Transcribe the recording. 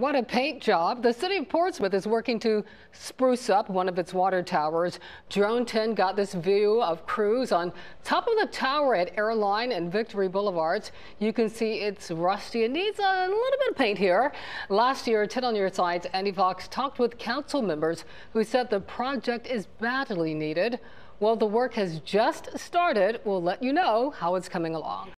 What a paint job. The city of Portsmouth is working to spruce up one of its water towers. Drone 10 got this view of crews on top of the tower at Airline and Victory Boulevards. You can see it's rusty and needs a little bit of paint here. Last year, 10 on your side's Andy Fox talked with council members who said the project is badly needed. Well, the work has just started. We'll let you know how it's coming along.